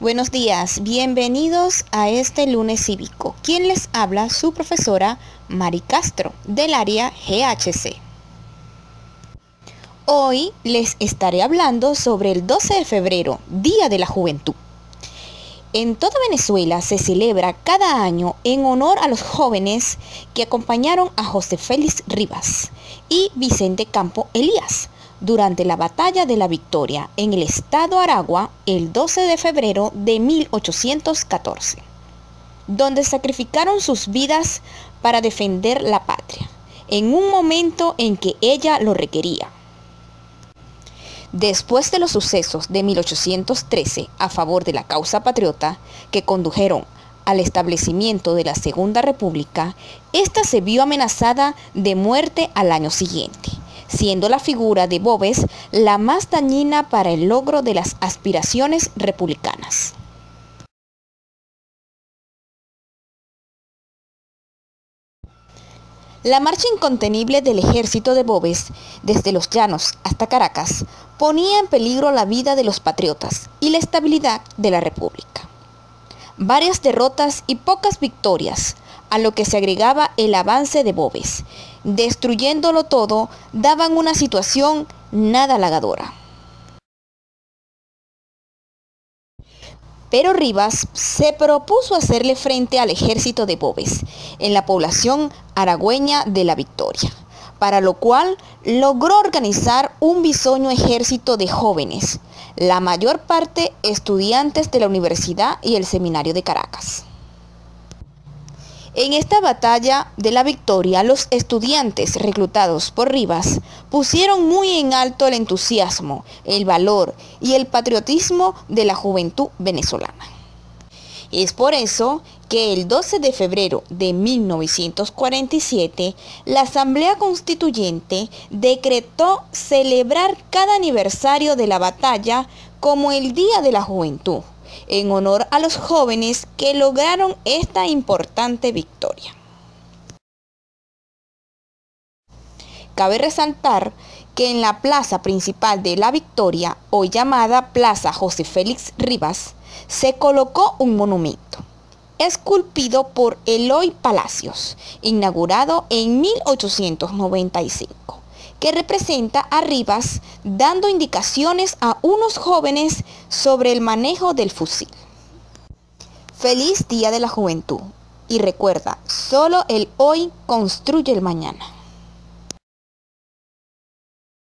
Buenos días, bienvenidos a este lunes cívico. ¿Quién les habla? Su profesora Mari Castro del área GHC. Hoy les estaré hablando sobre el 12 de febrero, Día de la Juventud. En toda Venezuela se celebra cada año en honor a los jóvenes que acompañaron a José Félix Rivas y Vicente Campo Elías durante la Batalla de la Victoria en el estado Aragua el 12 de febrero de 1814, donde sacrificaron sus vidas para defender la patria, en un momento en que ella lo requería. Después de los sucesos de 1813 a favor de la causa patriota que condujeron al establecimiento de la Segunda República, esta se vio amenazada de muerte al año siguiente siendo la figura de Bobes la más dañina para el logro de las aspiraciones republicanas. La marcha incontenible del ejército de Bobes, desde los llanos hasta Caracas, ponía en peligro la vida de los patriotas y la estabilidad de la República. Varias derrotas y pocas victorias a lo que se agregaba el avance de Bobes. Destruyéndolo todo, daban una situación nada halagadora. Pero Rivas se propuso hacerle frente al ejército de Bobes en la población aragüeña de la Victoria, para lo cual logró organizar un bisoño ejército de jóvenes, la mayor parte estudiantes de la Universidad y el Seminario de Caracas. En esta batalla de la victoria, los estudiantes reclutados por Rivas pusieron muy en alto el entusiasmo, el valor y el patriotismo de la juventud venezolana. Es por eso que el 12 de febrero de 1947, la Asamblea Constituyente decretó celebrar cada aniversario de la batalla como el Día de la Juventud en honor a los jóvenes que lograron esta importante victoria. Cabe resaltar que en la plaza principal de La Victoria, hoy llamada Plaza José Félix Rivas, se colocó un monumento, esculpido por Eloy Palacios, inaugurado en 1895 que representa a Rivas dando indicaciones a unos jóvenes sobre el manejo del fusil. Feliz Día de la Juventud y recuerda, solo el hoy construye el mañana.